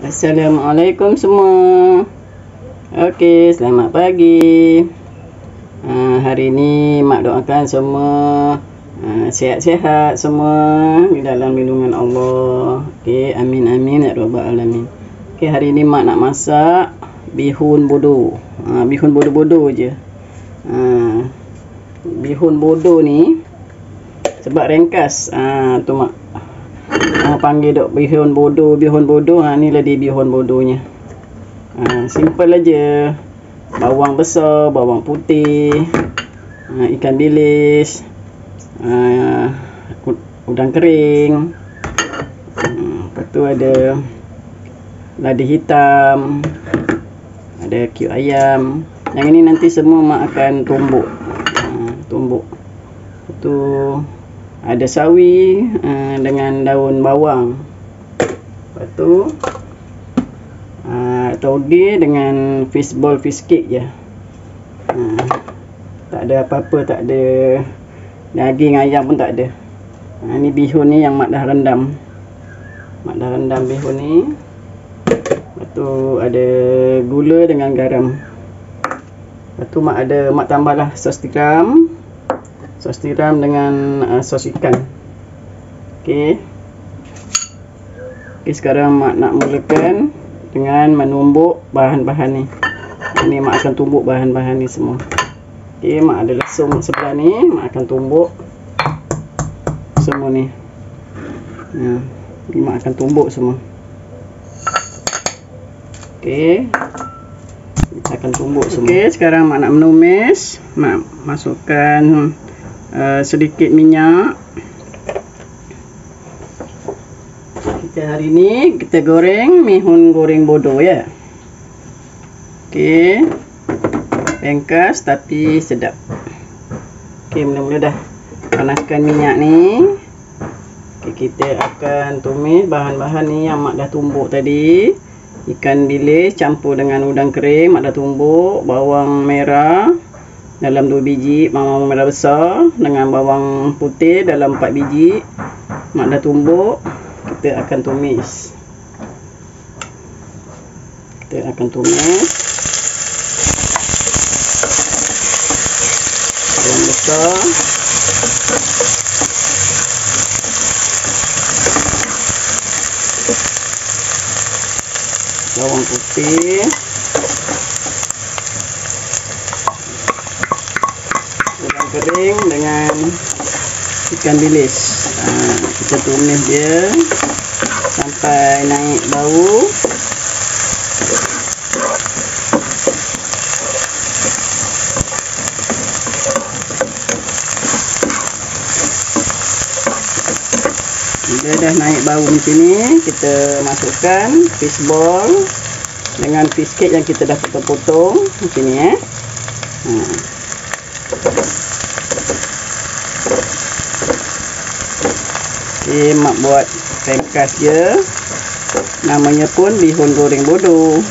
Assalamualaikum semua. Okey, selamat pagi. Uh, hari ini mak doakan semua uh, sihat-sihat semua di dalam lindungan Allah. Okey, amin amin ya rabbal alamin. Okey, hari ini mak nak masak bihun bodoh. Uh, bihun bodoh-bodoh je. Uh, bihun bodoh ni sebab ringkas uh, tu mak uh, panggil dok bihun bodoh bihun bodoh ha ni lah dia bihun bodohnya. Ha, simple aja. Bawang besar bawang putih ha, ikan bilis ha, udang kering ha, tu ada lada hitam ada kiu ayam. Yang ini nanti semua mak akan tumbuk. Ha, tumbuk. Tu ada sawi uh, dengan daun bawang. Lepas tu uh, toge dengan fishball fish cake je. Uh, tak ada apa-apa tak ada daging ayam pun tak ada. Uh, ni bihun ni yang mak dah rendam. Mak dah rendam bihun ni. Lepas tu ada gula dengan garam. Lepas tu mak ada mak tambahlah sos tiram sos tiram dengan uh, sos ikan. Okey. Okey sekarang mak nak mulakan dengan menumbuk bahan-bahan ni. Ini mak akan tumbuk bahan-bahan ni semua. Okey mak ada lesung sebelah ni. Mak akan tumbuk semua ni. Ya mak akan tumbuk semua. Okey. Kita akan tumbuk semua. Okey sekarang mak nak menumis. Mak masukkan uh, sedikit minyak. Kita hari ni kita goreng mihun goreng bodoh ya. Okey. Pengkas tapi sedap. Okey mula-mula dah. Panaskan minyak ni. Okay, kita akan tumis bahan-bahan ni yang mak dah tumbuk tadi. Ikan bilis campur dengan udang kering mak dah tumbuk bawang merah dalam 2 biji bawang merah besar dengan bawang putih dalam 4 biji. Mak dah tumbuk kita akan tumis. Kita akan tumis. Bawang besar. Bawang putih kering dengan ikan bilis. Ha, kita tumis dia sampai naik bau. Dia dah naik bau macam ni kita masukkan fish ball dengan fish cake yang kita dah potong-potong macam ni eh. Ha. Okay, mak buat pengkas je. Namanya pun bihun goreng bodoh.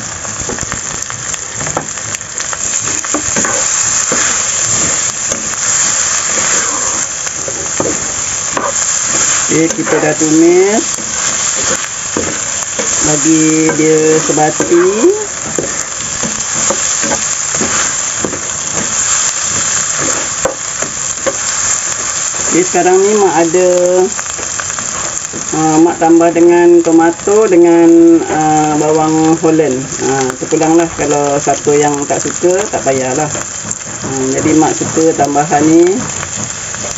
Okay, kita dah tumis. Bagi dia sebati. Okay, sekarang ni mak ada uh, mak tambah dengan tomato dengan uh, bawang holland uh, terpulanglah kalau siapa yang tak suka tak payahlah. Uh, jadi mak suka tambahan ni.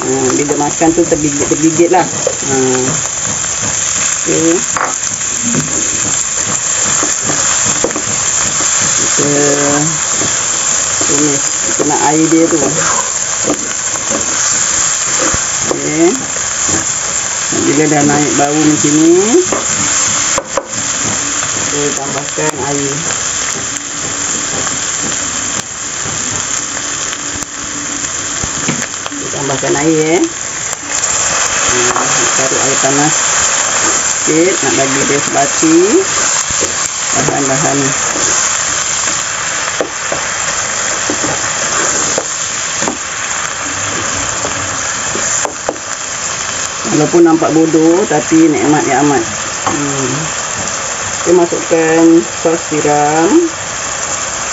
Uh, bila makan tu tergigit-tergigit lah. Uh, okay. kita tumis kita nak air dia tu. Okay bila dah naik bau macam ni kita tambahkan air. Kita tambahkan air eh. Hmm, taruh air panas sikit nak bagi dia sebati. Bahan-bahan Walaupun nampak bodoh tapi nikmat ya amat. Hmm. kita masukkan sos tiram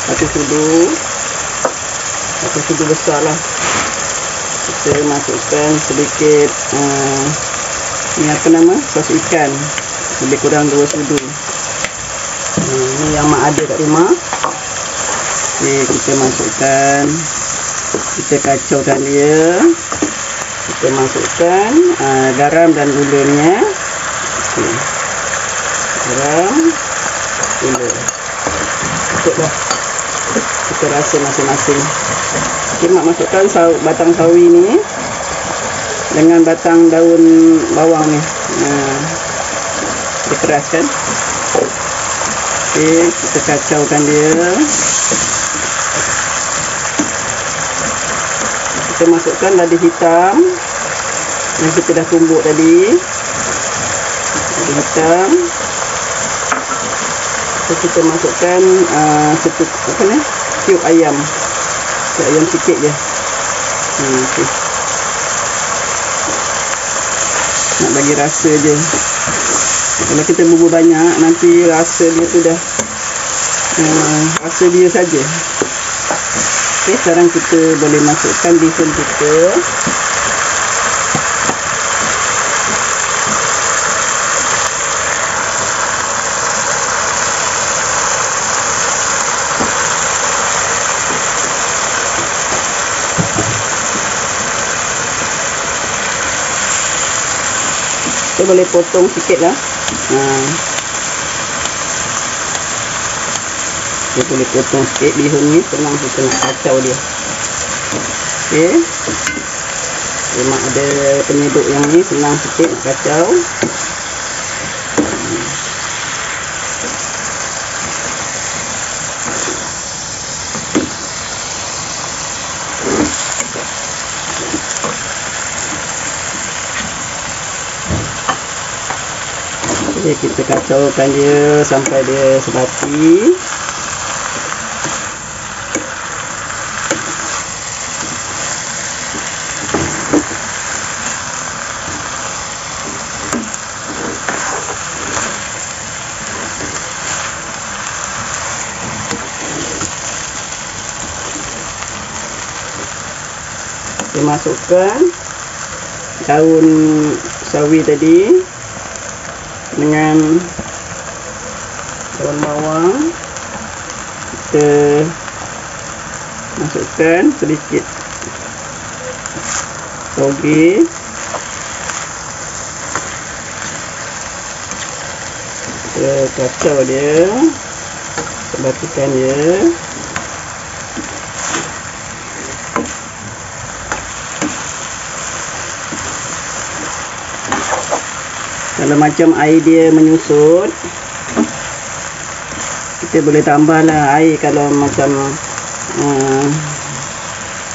satu sudu. Satu sudu besar lah. Kita masukkan sedikit uh, ni apa nama? Sos ikan. Lebih kurang dua sudu. Uh, ni yang mak ada kat rumah. Ok kita masukkan. Kita kacaukan dia kita masukkan uh, garam dan gulanya okay. garam gula cukuplah kita rasa masing-masing. Okay, mak masukkan saw batang sawi ni. Dengan batang daun bawang ni. Uh, diperaskan ok kita kacaukan dia. Kita masukkan ladi hitam yang kita dah tumbuk tadi. Ladi hitam. So, kita masukkan uh, satu apa ni? Cube ayam. Cube ayam sikit je. Hmm, okay. nak bagi rasa je. Kalau kita bubur banyak nanti rasa dia tu dah uh, rasa dia saja. Okey, sekarang kita boleh masukkan bihun kita. Boleh potong sikit lah. Ha. kita boleh potong sikit bihun ni senang kita nak kacau dia ok memang ada penyeduk yang ni senang sikit nak kacau Okay, kita kacaukan dia sampai dia sebati. Kita masukkan daun sawi tadi dengan daun bawang. Kita masukkan sedikit toge. Kita kacau dia. Kita batikan dia kalau macam air dia menyusut kita boleh tambah lah air kalau macam uh,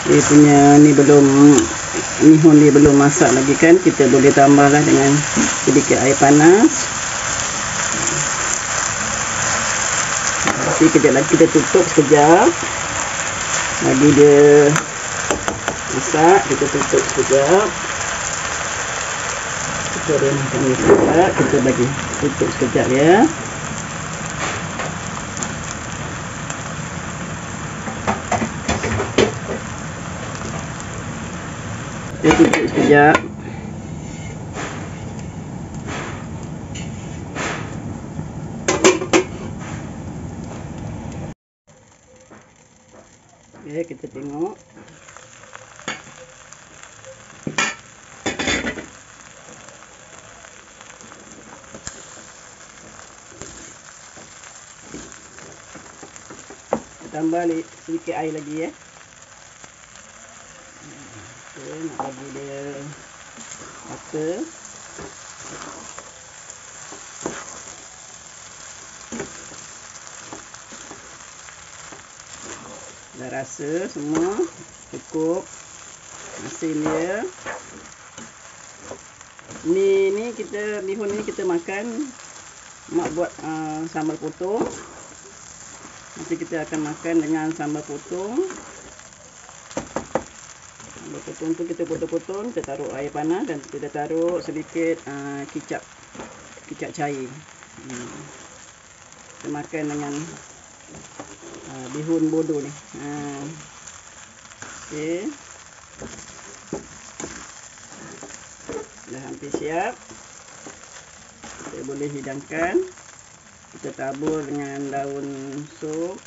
dia punya ni belum mihun dia belum masak lagi kan kita boleh tambah lah dengan sedikit air panas. Nanti kejap lagi kita tutup sekejap. Lagi dia masak kita tutup sekejap gorengkan ni sekejap kita bagi tutup sekejap ya. Kita tutup sekejap. Okay, kita tengok tambah sedikit air lagi ya. Okay, nak bagi dia rata. Dah rasa semua cukup asin dia. Ni ni kita bihun ni kita makan mak buat uh, sambal potong nanti kita akan makan dengan sambal potong. Sambal potong tu kita potong-potong kita taruh air panas dan kita taruh sedikit uh, kicap kicap cair. Hmm. kita makan dengan uh, bihun bodoh ni. Uh, okey. Dah hampir siap. Kita boleh hidangkan kita tabur dengan daun sup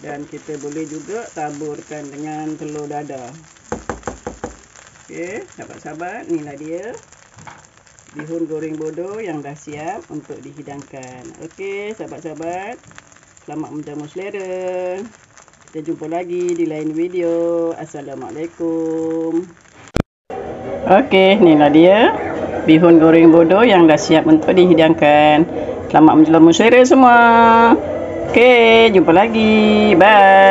dan kita boleh juga taburkan dengan telur dadar Okey, sahabat-sahabat, inilah dia bihun goreng bodoh yang dah siap untuk dihidangkan. Okey, sahabat-sahabat, selamat menjamu selera. Kita jumpa lagi di lain video. Assalamualaikum. Okey, inilah dia bihun goreng bodoh yang dah siap untuk dihidangkan. Selamat menjamu selera semua. Okey, jumpa lagi. Bye.